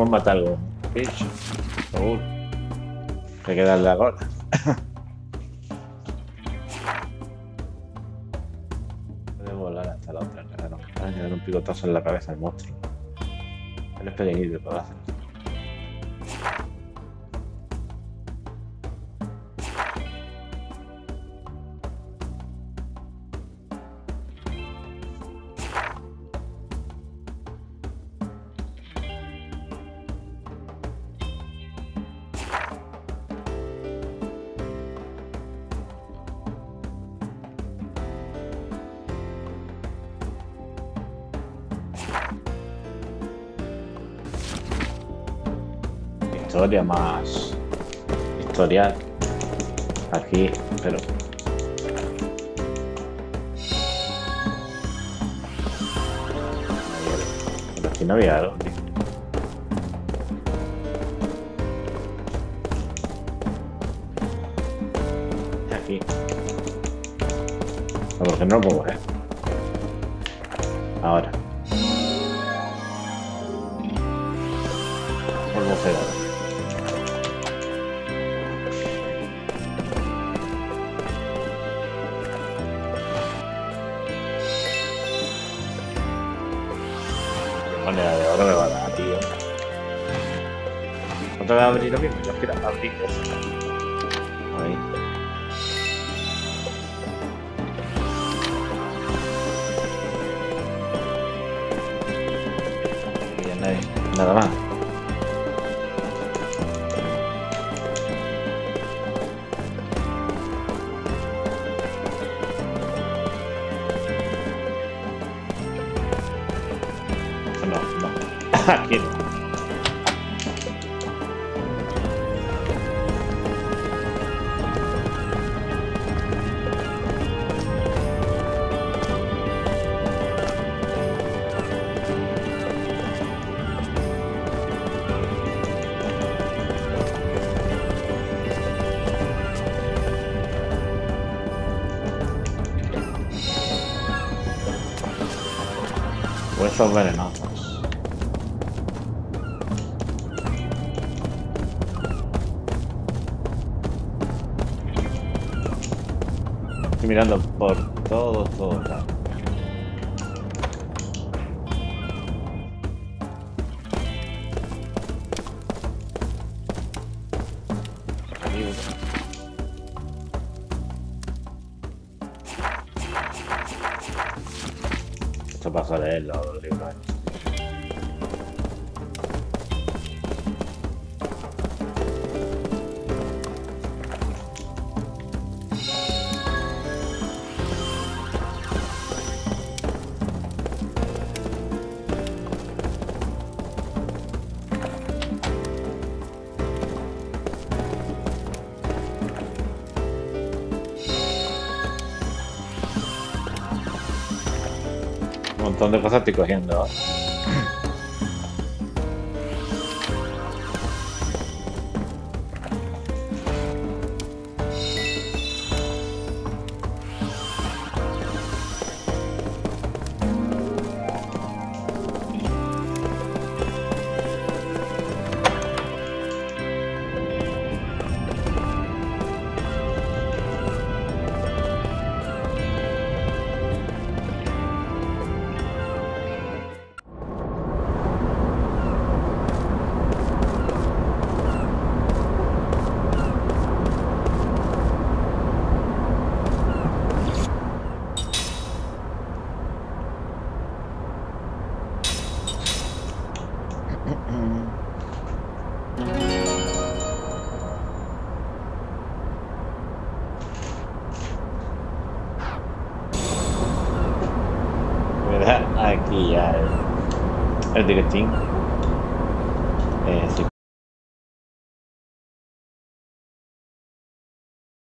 Matar algo. Bicho. Seguro. Hay que darle la cola. Puede volar hasta la otra cara. ¿no? Para dar un picotazo en la cabeza al monstruo. Él es pequeñito, pero hace. Moneda de oro me va a dar, tío. ¿Otra vez abrir lo mismo? Yo quiero abrir esto. Ahí. Ya nadie, nada más. packet mirando んだか去っていくわなんだ。这个金。